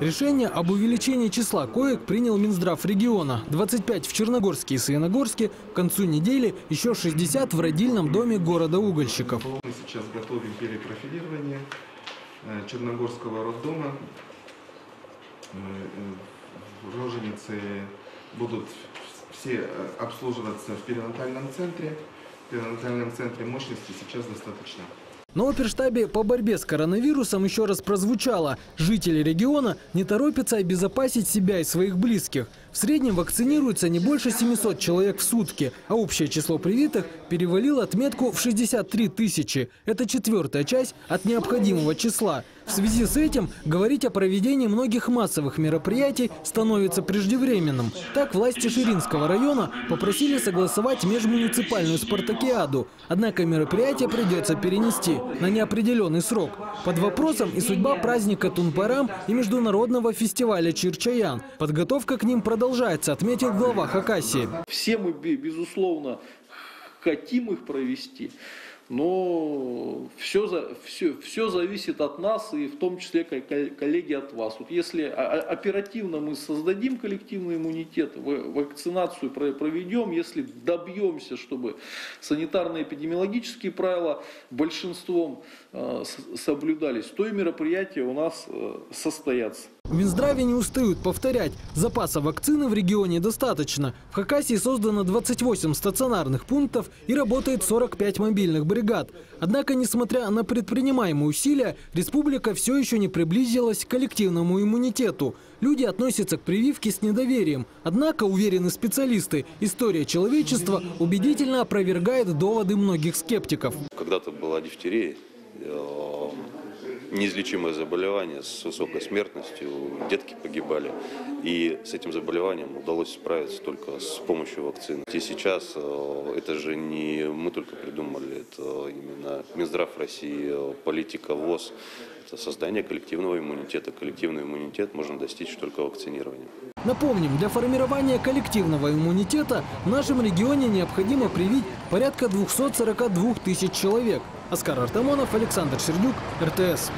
Решение об увеличении числа коек принял Минздрав региона. 25 в Черногорске и Саяногорске, к концу недели еще 60 в родильном доме города Угольщиков. Мы сейчас готовим перепрофилирование э, Черногорского роддома. Э, э, Роженицы будут все обслуживаться в перинатальном центре. В перинатальном центре мощности сейчас достаточно. На оперштабе по борьбе с коронавирусом еще раз прозвучало. Жители региона не торопятся обезопасить себя и своих близких. В среднем вакцинируется не больше 700 человек в сутки, а общее число привитых перевалило отметку в 63 тысячи. Это четвертая часть от необходимого числа. В связи с этим говорить о проведении многих массовых мероприятий становится преждевременным. Так власти Ширинского района попросили согласовать межмуниципальную спартакиаду. Однако мероприятие придется перенести на неопределенный срок. Под вопросом и судьба праздника Тунпарам и международного фестиваля Чирчаян. Подготовка к ним продолжается, отметил глава Хакасии. Все мы, бе- безусловно, хотим их провести, но все, все, все зависит от нас и в том числе ко- ко- коллеги от вас. Вот если оперативно мы создадим коллективный иммунитет, ва- вакцинацию про- проведем, если добьемся, чтобы санитарно-эпидемиологические правила большинством э, соблюдались, то и мероприятия у нас э, состоятся. В Минздраве не устают повторять, запаса вакцины в регионе достаточно. В Хакасии создано 28 стационарных пунктов и работает 45 мобильных бригад. Однако, несмотря на предпринимаемые усилия, республика все еще не приблизилась к коллективному иммунитету. Люди относятся к прививке с недоверием. Однако, уверены специалисты, история человечества убедительно опровергает доводы многих скептиков. Когда-то была дифтерия, э, неизлечимое заболевание с высокой смертностью, детки погибали. И с этим заболеванием удалось справиться только с помощью вакцины. И сейчас э, это же не мы только придумали, это именно Минздрав России, э, политика ВОЗ. Это создание коллективного иммунитета. Коллективный иммунитет можно достичь только вакцинированием. Напомним, для формирования коллективного иммунитета в нашем регионе необходимо привить порядка 242 тысяч человек. Оскар Артамонов, Александр Сердюк, РТС.